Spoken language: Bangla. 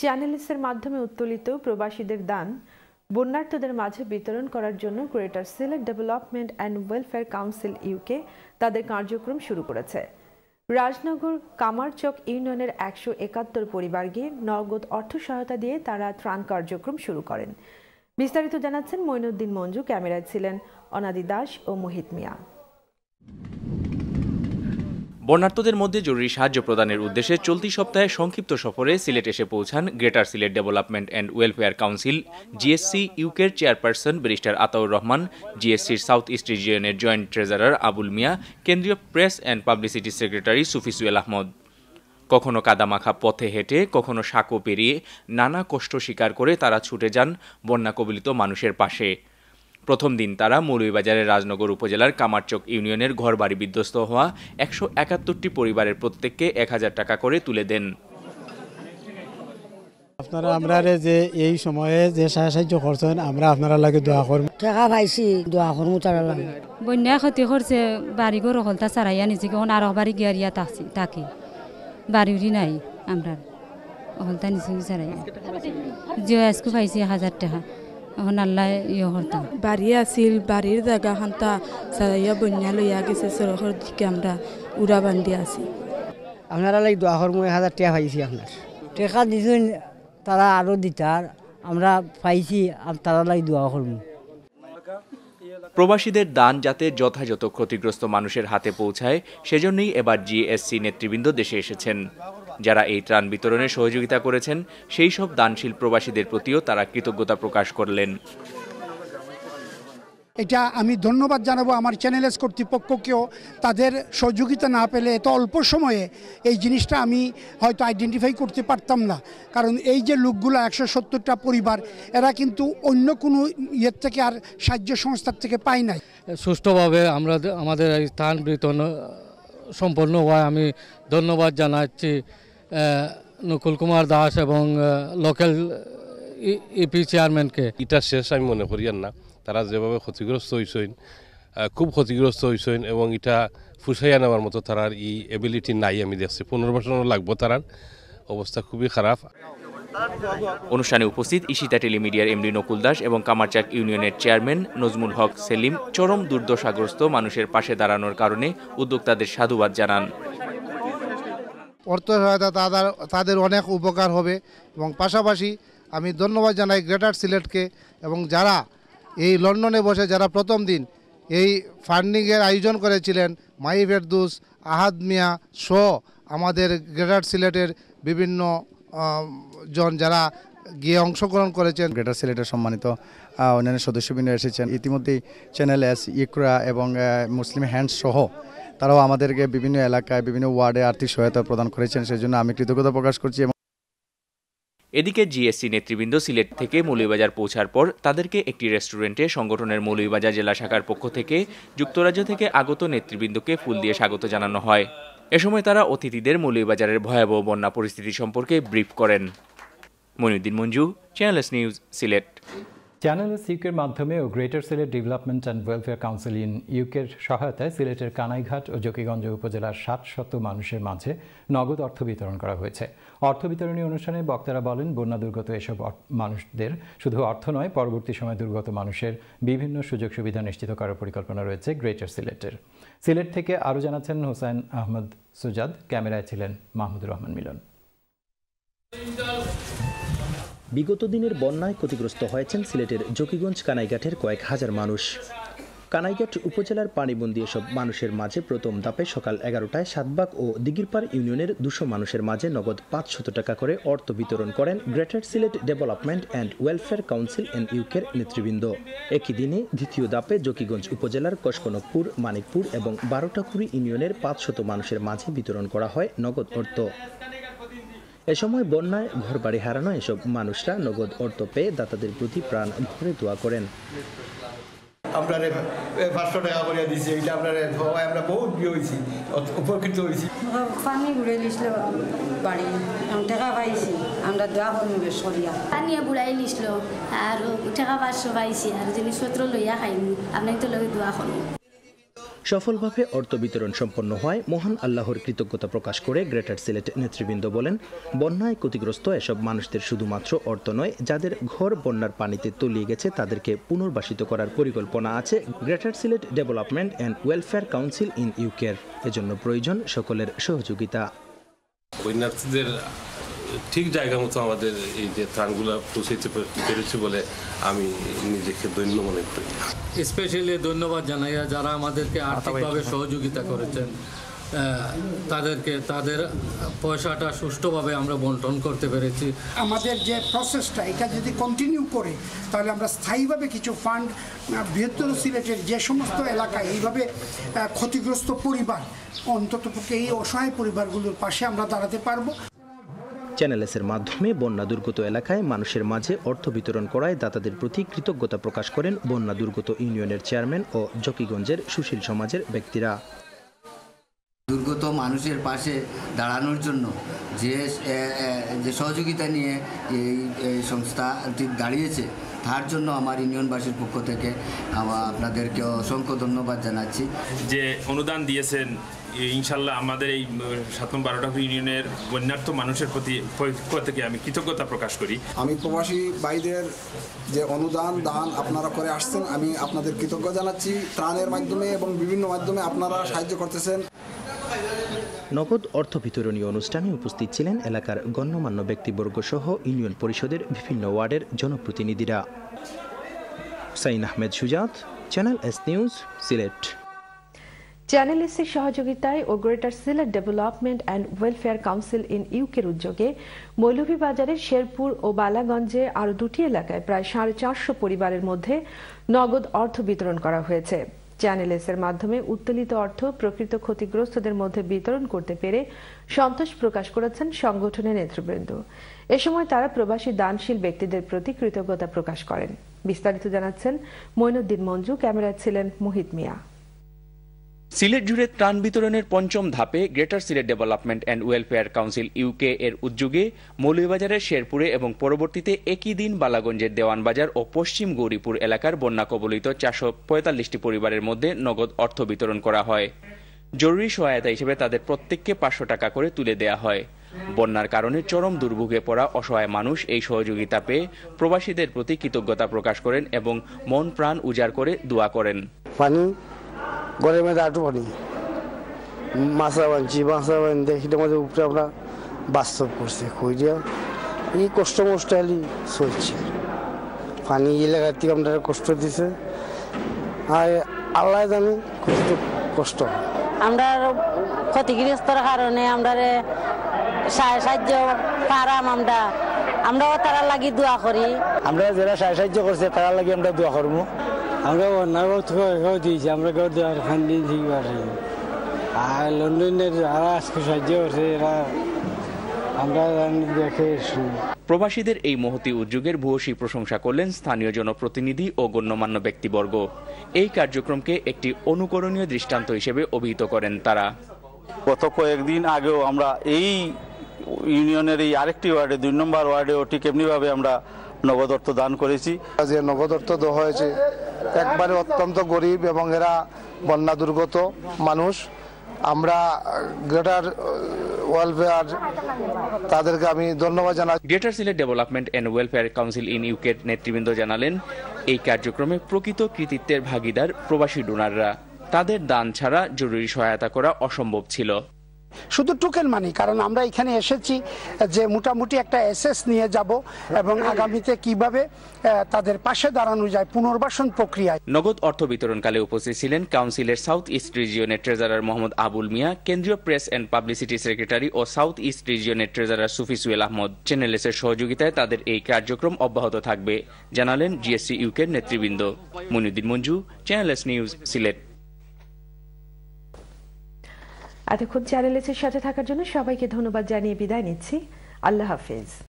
চ্যানেলসের মাধ্যমে উত্তোলিত প্রবাসীদের দান, বন্যার্থদের মাঝে বিতরণ করার জন্য greater Sylhet development and welfare council UK তাদের কার্যক্রম শুরু করেছে। রাজনগর কামারচক ইউনিয়নের একশো একাত্তর পরিবারকে নগদ অর্থ সহায়তা দিয়ে তারা ত্রাণ কার্যক্রম শুরু করেন। বিস্তারিত জানাচ্ছেন মইনুদ্দিন মঞ্জু, ক্যামেরায় ছিলেন অনাদি দাস ও মোহিত মিয়া। বন্যার্থদের মধ্যে জরুরি সাহায্য প্রদানের উদ্দেশ্যে চলতি সপ্তাহে সংক্ষিপ্ত সফরে সিলেট এসে পৌঁছান greater Sylhet development and welfare council, GSC ইউকের চেয়ারপারসন ব্যারিস্টার আতাউর রহমান, জিএসসির সাউথ ইস্ট রিজিয়নের জয়েন্ট ট্রেজারার আবুল মিয়া, কেন্দ্রীয় press and publicity secretary Sufi Suyel Ahmed. কখনো কাদামাখা পথে হেঁটে, কখনো সাঁকো পেরিয়ে নানা কষ্ট স্বীকার করে তারা ছুটে যান বন্যা কবলিত মানুষের পাশে। প্রথম দিন তারা মৌলভীবাজারের রাজনগর উপজেলার কামারচক ইউনিয়নের ঘরবাড়ি বিধ্বস্ত হওয়া একশো একাত্তরটি পরিবারের প্রত্যেককে এক হাজার টাকা করে তুলে দেন। আপনারা আমরা যে এই সময়ে যে সাহায্য করছেন আমরা আপনারা লাগে দোয়া করব। টাকা পাইছি দোয়া করমু তারা লাগে। বন্যা ক্ষতি করছে বাড়ি ঘর হলতা সারাইয়া নিজে এখন আরও বাড়ি গিয়ারিয়া থাকছি থাকি বাড়ি উড়ি নাই আমরা হলতা নিজে সারাইয়া জিও আজকু পাইছি হাজার টাকা। এখন আল্লাহ ইয়ে বাড়ি আছিল বাড়ির জায়গা খান্তা সারাইয়া বন্যা লইয়া গেছে সড়কের দিকে আমরা উড়া বান্ধি আছি। আপনারা লাগে দোয়া করমু হাজার টাকা পাইছি আপনার। টাকা দিছেন তারা আরও দিতার আমরা পাইছি আর তারা লাগে দোয়া করমু। প্রবাসীদের দান যাতে যথাযথ ক্ষতিগ্রস্ত মানুষের হাতে পৌঁছায় সেজন্যই এবার জিএসসি নেতৃবৃন্দ দেশে এসেছেন। যারা এই ত্রাণ বিতরণে সহযোগিতা করেছেন সেই সব দানশীল প্রবাসীদের প্রতিও তারা কৃতজ্ঞতা প্রকাশ করলেন। এটা আমি ধন্যবাদ জানাব আমার চ্যানেলেস কর্তৃপক্ষকেও তাদের সহযোগিতা না পেলে এত অল্প সময়ে এই জিনিসটা আমি হয়তো আইডেন্টিফাই করতে পারতাম না। কারণ এই যে লোকগুলো একশো সত্তরটা পরিবার এরা কিন্তু অন্য কোনো ইয়ের থেকে আর সাহায্য সংস্থার থেকে পায় নাই। সুষ্ঠুভাবে আমরা আমাদের এই স্থান বিতরণ সম্পন্ন হওয়ায় আমি ধন্যবাদ জানাচ্ছি। নকুল কুমার দাস এবং লোকাল ইপি চেয়ারম্যানকে এটা শেষ আমি মনে করি আর না। তারা যেভাবে ক্ষতিগ্রস্ত হয়েছেন খুব ক্ষতিগ্রস্ত হয়েছেন এবং এটা ফুসাইয়া নেওয়ার মতো তারার ই এবিলিটি নাই আমি দেখছি। পুনর্বাসনও লাগবো তারার। অবস্থা খুবই খারাপ। অনুষ্ঠানে উপস্থিত ইশিতা টেলিমিডিয়ার এমডি নকুল দাস এবং কামারচাক ইউনিয়নের চেয়ারম্যান নজমুল হক সেলিম চরম দুর্দশাগ্রস্ত মানুষের পাশে দাঁড়ানোর কারণে উদ্যোক্তাদের সাধুবাদ জানান। অর্থ সহায়তা তাদের তাদের অনেক উপকার হবে এবং পাশাপাশি আমি ধন্যবাদ জানাই গ্রেটার সিলেটকে এবং যারা এই লন্ডনে বসে যারা প্রথম দিন এই ফান্ডিংয়ের আয়োজন করেছিলেন মাই ফেরদুস, আহাদ মিয়া স আমাদের গ্রেটার সিলেটের বিভিন্ন জন যারা গিয়ে অংশগ্রহণ করেছেন। গ্রেটার সিলেটের সম্মানিত অন্যান্য সদস্যবৃন্দ এসেছেন। ইতিমধ্যেই চ্যানেল এস ইকরা এবং মুসলিম হ্যান্ডস সহ তারাও আমাদেরকে বিভিন্ন এলাকায়, বিভিন্ন ওয়ার্ডে আর্থিক সহায়তা প্রদান করেছেন, সেজন্য আমি কৃতজ্ঞতা প্রকাশ করছি এবং এদিকে জিএসসি নেতৃবৃন্দ সিলেট থেকে মৌলভীবাজার পৌঁছার পর তাদেরকে একটি রেস্টুরেন্টে সংগঠনের মৌলভীবাজার জেলা শাখার পক্ষ থেকে যুক্তরাজ্য থেকে আগত নেতৃবৃন্দকে ফুল দিয়ে স্বাগত জানানো হয়। এ সময় তারা অতিথিদের মৌলভীবাজারের ভয়াবহ বন্যা পরিস্থিতি সম্পর্কে ব্রিফ করেন। Moniuddin Manju channel S news, Sylhet. Channel S ইউকের মাধ্যমে ও greater Sylhet development and welfare council in ইউকের সহায়তায় সিলেটের কানাইঘাট ও জকিগঞ্জ উপজেলার সাত শত মানুষের মাঝে নগদ অর্থ বিতরণ করা হয়েছে। অর্থ বিতরণী অনুষ্ঠানে বক্তারা বলেন, বন্যা দুর্গত এসব মানুষদের শুধু অর্থ নয়, পরবর্তী সময় দুর্গত মানুষের বিভিন্ন সুযোগ সুবিধা নিশ্চিত করার পরিকল্পনা রয়েছে গ্রেটার সিলেটের সিলেট থেকে আরও জানাচ্ছেন হোসাইন আহমদ সুজাদ ক্যামেরায় ছিলেন মাহমুদুর রহমান মিলন। বিগত দিনের বন্যায় ক্ষতিগ্রস্ত হয়েছেন সিলেটের জকিগঞ্জ কানাইঘাটের কয়েক হাজার মানুষ। কানাইঘাট উপজেলার পানিবন্দী এসব মানুষের মাঝে প্রথম দাপে সকাল এগারোটায় সাতবাগ ও দিগিরপাড় ইউনিয়নের দুশো মানুষের মাঝে নগদ পাঁচশত টাকা করে অর্থ বিতরণ করেন greater Sylhet development and welfare council in ইউকের নেতৃবৃন্দ। একই দিনে দ্বিতীয় দাপে জকিগঞ্জ উপজেলার কসকনকপুর, মানিকপুর এবং বারোটাকুড়ি ইউনিয়নের পাঁচশত মানুষের মাঝে বিতরণ করা হয় নগদ অর্থ। এ সময় বন্যায় ঘরবাড়ি হারানো এসব মানুষরা নগদ অর্থ পেয়ে দাতাদের প্রতি প্রাণ ভরে দোয়া করেন। আমরা পাঁচশো টাকা করে দিছি এটা আপনার আমরা বহুত হয়েছি উপকৃত হয়েছি পানি ঘুরে লিছিল বাড়ি টাকা পাইছি আমরা দোয়া করব সরিয়া পানি বুড়াই লিছিল আর টাকা পাঁচশো পাইছি আর জিনিসপত্র লইয়া খাইনি আপনি তো লই দোয়া করব। সফলভাবে অর্থ বিতরণ সম্পন্ন হয়, মহান আল্লাহর কৃতজ্ঞতা প্রকাশ করে গ্রেটার সিলেট নেতৃবৃন্দ বলেন, বন্যায় ক্ষতিগ্রস্ত এসব মানুষদের শুধুমাত্র অর্থ নয়, যাদের ঘর বন্যার পানিতে তলিয়ে গেছে তাদেরকে পুনর্বাসিত করার পরিকল্পনা আছে greater Sylhet development and welfare council in ইউকের। এজন্য প্রয়োজন সকলের সহযোগিতা। ঠিক জায়গা মতো আমাদের এই যে ত্রাণগুলো পৌঁছাইতে পেরেছি বলে আমি নিজেকে ধন্য মনে করি। স্পেশালি ধন্যবাদ জানাই যারা আমাদেরকে আর্থিকভাবে সহযোগিতা করেছেন তাদেরকে তাদের পয়সাটা সুষ্ঠুভাবে আমরা বন্টন করতে পেরেছি। আমাদের যে প্রসেসটা এটা যদি কন্টিনিউ করে তাহলে আমরা স্থায়ীভাবে কিছু ফান্ড বৃহত্তর সিলেটের যে সমস্ত এলাকায় এইভাবে ক্ষতিগ্রস্ত পরিবার অন্ততপক্ষে এই অসহায় পরিবারগুলোর পাশে আমরা দাঁড়াতে পারব। চ্যানেল এর মাধ্যমে বন্যা দুর্গত এলাকায় মানুষের মাঝে অর্থ বিতরণ করায় দাতাদের প্রতি কৃতজ্ঞতা প্রকাশ করেন বন্যা দুর্গত ইউনিয়নের চেয়ারম্যান ও জকিগঞ্জের সুশীল সমাজের ব্যক্তিরা। দুর্গত মানুষের পাশে দাঁড়ানোর জন্য যে যে সহযোগিতা নিয়ে এই এই সংস্থাটি দাঁড়িয়েছে তার জন্য আমার ইউনিয়নবাসীর পক্ষ থেকে আমার আপনাদেরকে অসংখ্য ধন্যবাদ জানাচ্ছি। যে অনুদান দিয়েছেন ইনশাল্লাহ আমাদের এই সাত নম্বর বারোটা ইউনিয়নের বন্যার্থ মানুষের প্রতি পক্ষ থেকে আমি কৃতজ্ঞতা প্রকাশ করি। আমি প্রবাসী ভাইদের যে অনুদান দান আপনারা করে আসছেন আমি আপনাদের কৃতজ্ঞ জানাচ্ছি। ত্রাণের মাধ্যমে এবং বিভিন্ন মাধ্যমে আপনারা সাহায্য করতেছেন। নগদ অর্থ বিতরণী অনুষ্ঠানে উপস্থিত ছিলেন এলাকার গণ্যমান্য ব্যক্তিবর্গ সহ ইউনিয়ন পরিষদের বিভিন্ন ওয়ার্ডের জনপ্রতিনিধিরা। Sain Ahmed Sujat channel S news Sylhet. Channel এসির সহযোগিতায় ও greater Sylhet development and welfare council in ইউকের উদ্যোগে মৌলভীবাজারের শেরপুর ও বালাগঞ্জে আরও দুটি এলাকায় প্রায় সাড়ে চারশো পরিবারের মধ্যে নগদ অর্থ বিতরণ করা হয়েছে। চ্যানেল এস এর মাধ্যমে উত্তোলিত অর্থ প্রকৃত ক্ষতিগ্রস্তদের মধ্যে বিতরণ করতে পেরে সন্তোষ প্রকাশ করেছেন সংগঠনের নেতৃবৃন্দ। এ সময় তারা প্রবাসী দানশীল ব্যক্তিদের প্রতি কৃতজ্ঞতা প্রকাশ করেন। বিস্তারিত জানাচ্ছেন মইনুদ্দিন মঞ্জু, ক্যামেরায় ছিলেন মোহিত মিয়া। সিলেট জুড়ে ত্রাণ বিতরণের পঞ্চম ধাপে greater Sylhet development and welfare council UK এর উদ্যোগে মৌলভীবাজারের শেরপুরে এবং পরবর্তীতে একই দিন বালাগঞ্জের দেওয়ানবাজার ও পশ্চিম গৌরীপুর এলাকার বন্যা কবলিত চারশো পঁয়তাল্লিশটি পরিবারের মধ্যে নগদ অর্থ বিতরণ করা হয়। জরুরি সহায়তা হিসেবে তাদের প্রত্যেককে পাঁচশো টাকা করে তুলে দেয়া হয়। বন্যার কারণে চরম দুর্ভোগে পড়া অসহায় মানুষ এই সহযোগিতা পেয়ে প্রবাসীদের প্রতি কৃতজ্ঞতা প্রকাশ করেন এবং মন প্রাণ উজাড় করে দোয়া করেন। পানি ঘরের মধ্যে আটু পানি মাছা বানছি মাছা বানতে সেটার মধ্যে উপরে আমরা বাস্তব করছি কইরা এই কষ্ট মষ্ট আলি চলছে। পানি এলাকার থেকে আমরা কষ্ট দিছে। আর আল্লাহ জানি কষ্ট কষ্ট আমরা ক্ষতিগ্রস্তর কারণে আমরা সাহায্য পারাম আমরা। আমরাও তারা লাগি দোয়া করি। আমরা যারা সাহায্য করছে তারা লাগি আমরা দোয়া করব। আমরা অন্যান্য দিয়েছি আমরা কেউ দেওয়ার খান পারি আর লন্ডনের যারা আজকে সাহায্য করছে এরা আমরা দেখে প্রবাসীদের এই মহতি উদ্যোগের ভূয়সী প্রশংসা করলেন স্থানীয় জনপ্রতিনিধি ও গণ্যমান্য ব্যক্তিবর্গ। এই কার্যক্রমকে একটি অনুকরণীয় দৃষ্টান্ত হিসেবে অভিহিত করেন তারা। গত কয়েকদিন আগেও আমরা এই ইউনিয়নের এই আরেকটি ওয়ার্ডে দুই নম্বর ওয়ার্ডেও ঠিক এমনিভাবে আমরা নবদত্ত দান করেছি। যে অর্থ দেওয়া হয়েছে একবারে অত্যন্ত গরিব এবং এরা বন্যা দুর্গত মানুষ। আমরা গ্রেটার ওয়েলফেয়ার তাদেরকে আমি ধন্যবাদ জানাই greater Sylhet development and welfare council in ইউকের নেতৃবৃন্দ জানালেন, এই কার্যক্রমে প্রকৃত কৃতিত্বের ভাগিদার প্রবাসী ডোনাররা। তাদের দান ছাড়া জরুরি সহায়তা করা অসম্ভব ছিল। শুধু টুকেন মানি কারণ আমরা এখানে এসেছি যে মোটামুটি একটা এসএস নিয়ে যাব এবং আগামীতে কীভাবে তাদের পাশে দাঁড়ানো যায়, পুনর্বাসন প্রক্রিয়ায় নগদ অর্থ বিতরণকালে উপস্থিত ছিলেন কাউন্সিলের সাউথ ইস্ট রিজিয়নের ট্রেজারার মোহাম্মদ আবুল মিয়া, কেন্দ্রীয় প্রেস অ্যান্ড পাবলিসিটি সেক্রেটারি ও সাউথ ইস্ট রিজিয়নের ট্রেজারার সুফি সুয়েল আহমদ। চ্যানেলেসের সহযোগিতায় তাদের এই কার্যক্রম অব্যাহত থাকবে, জানালেন জিএসসি ইউকের নেতৃবৃন্দ। Moniuddin Manju channel S news Sylhet. এতক্ষণ চ্যানেল এসের সাথে থাকার জন্য সবাইকে ধন্যবাদ জানিয়ে বিদায় নিচ্ছি। আল্লাহ হাফিজ।